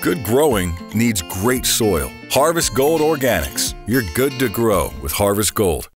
Good growing needs great soil. Harvest Gold Organics. You're good to grow with Harvest Gold.